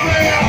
Fire!